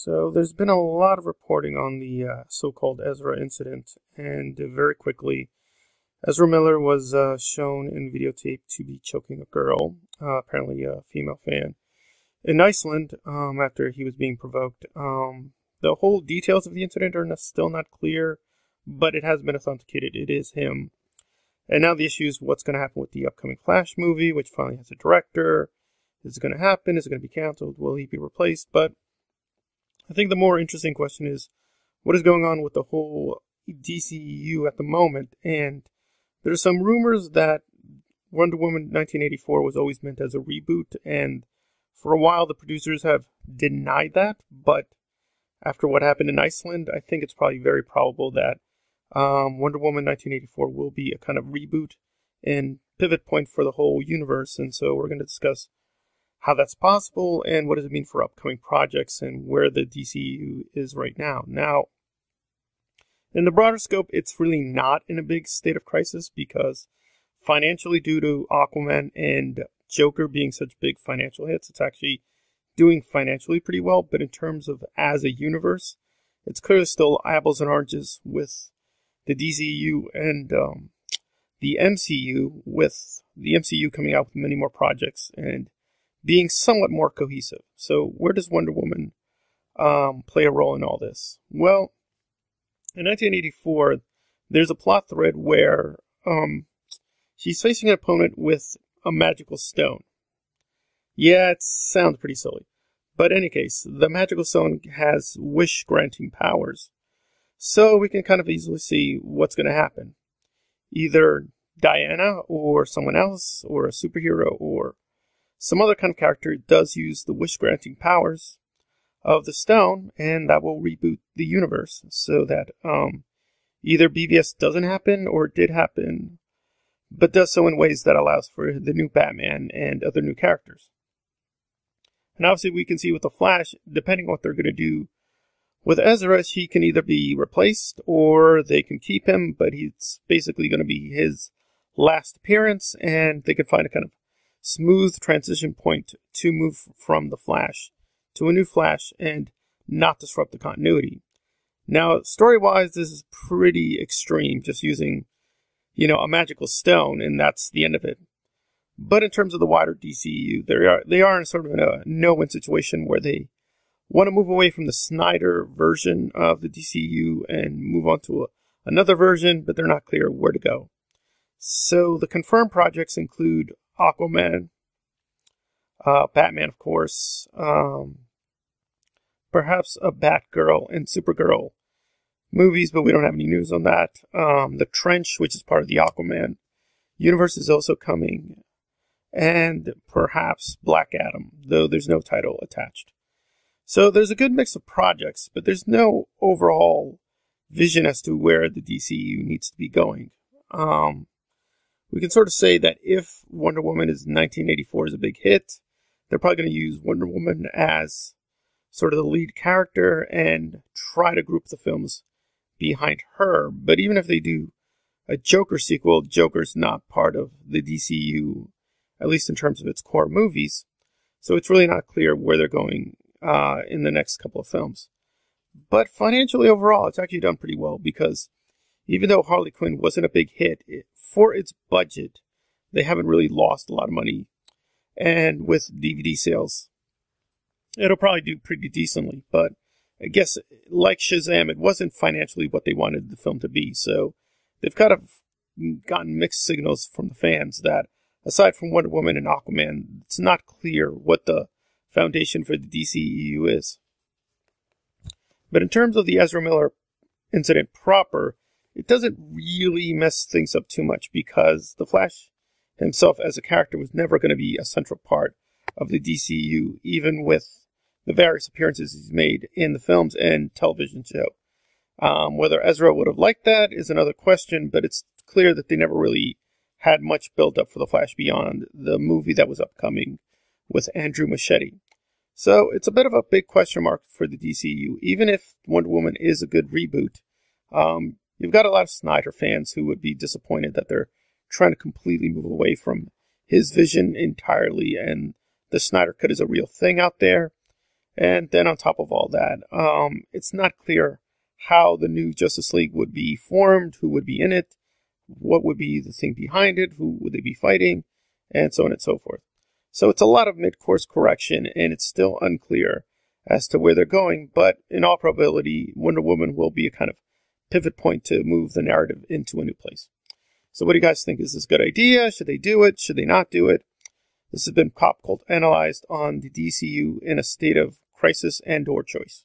So there's been a lot of reporting on the uh, so-called Ezra incident, and very quickly, Ezra Miller was uh, shown in videotape to be choking a girl, uh, apparently a female fan, in Iceland um, after he was being provoked. Um, the whole details of the incident are still not clear, but it has been authenticated. It is him. And now the issue is what's going to happen with the upcoming Flash movie, which finally has a director. Is it going to happen? Is it going to be canceled? Will he be replaced? But I think the more interesting question is what is going on with the whole DCU at the moment? And there's some rumors that Wonder Woman 1984 was always meant as a reboot, and for a while the producers have denied that. But after what happened in Iceland, I think it's probably very probable that um, Wonder Woman 1984 will be a kind of reboot and pivot point for the whole universe. And so we're going to discuss how that's possible and what does it mean for upcoming projects and where the DCU is right now. Now, in the broader scope, it's really not in a big state of crisis because financially, due to Aquaman and Joker being such big financial hits, it's actually doing financially pretty well. But in terms of as a universe, it's clearly still apples and oranges with the DCU and um, the MCU, with the MCU coming out with many more projects and being somewhat more cohesive. So, where does Wonder Woman um, play a role in all this? Well, in 1984, there's a plot thread where um, she's facing an opponent with a magical stone. Yeah, it sounds pretty silly. But in any case, the magical stone has wish granting powers. So we can kind of easily see what's going to happen. Either Diana or someone else or a superhero or some other kind of character does use the wish granting powers of the stone, and that will reboot the universe so that um, either BVS doesn't happen or did happen, but does so in ways that allows for the new Batman and other new characters. And obviously, we can see with the Flash, depending on what they're going to do with Ezra, he can either be replaced or they can keep him, but he's basically going to be his last appearance, and they can find a kind of smooth transition point to move from the Flash to a new Flash and not disrupt the continuity. Now, story wise, this is pretty extreme, just using, you know, a magical stone, and that's the end of it. But in terms of the wider DCU, they are they are in sort of a no-win situation where they want to move away from the Snyder version of the DCU and move on to a, another version, but they're not clear where to go. So the confirmed projects include Aquaman, uh, Batman, of course, um, perhaps a Batgirl and Supergirl movies, but we don't have any news on that. Um, the Trench, which is part of the Aquaman universe, is also coming, and perhaps Black Adam, though there's no title attached. So there's a good mix of projects, but there's no overall vision as to where the DCU needs to be going. Um, we can sort of say that if Wonder Woman is 1984 is a big hit, they're probably going to use Wonder Woman as sort of the lead character and try to group the films behind her. But even if they do a Joker sequel, Joker's not part of the DCU, at least in terms of its core movies. So it's really not clear where they're going uh, in the next couple of films. But financially overall, it's actually done pretty well because even though Harley Quinn wasn't a big hit, it, for its budget, they haven't really lost a lot of money. And with DVD sales, it'll probably do pretty decently. But I guess, like Shazam, it wasn't financially what they wanted the film to be. So they've kind of gotten mixed signals from the fans that, aside from Wonder Woman and Aquaman, it's not clear what the foundation for the DCEU is. But in terms of the Ezra Miller incident proper, it doesn't really mess things up too much because the Flash himself as a character was never going to be a central part of the DCU, even with the various appearances he's made in the films and television show. Um, whether Ezra would have liked that is another question, but it's clear that they never really had much build up for the Flash beyond the movie that was upcoming with Andrew Muschietti. So it's a bit of a big question mark for the DCU. Even if Wonder Woman is a good reboot, um, You've got a lot of Snyder fans who would be disappointed that they're trying to completely move away from his vision entirely and the Snyder Cut is a real thing out there. And then on top of all that, um, it's not clear how the new Justice League would be formed, who would be in it, what would be the thing behind it, who would they be fighting, and so on and so forth. So it's a lot of mid course correction, and it's still unclear as to where they're going, but in all probability, Wonder Woman will be a kind of pivot point to move the narrative into a new place. So what do you guys think? Is this a good idea? Should they do it? Should they not do it? This has been Pop Cult Analyzed on the DCU in a state of crisis and or choice.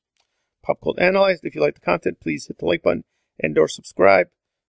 Pop Cult Analyzed. If you like the content, please hit the like button and or subscribe.